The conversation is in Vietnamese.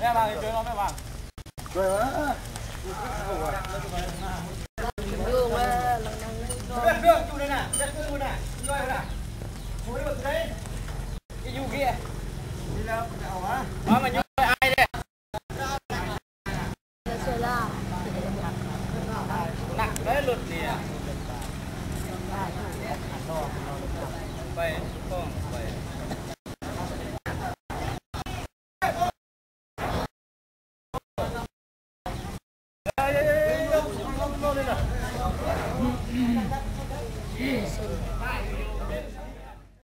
Mẹ bà thì chơi nó mẹ bà. Chơi á. Đường á, lần lần lên. Đường đường chú đây nè, đất cứ luôn nè. Rồi nè. Mũi vào đây. Cái dù kia. Đi đâu cậu á. Đó mà như ai đây? Nặng đấy luật nè. 拜，放拜。哎呀呀呀！要到那个。嗯嗯嗯。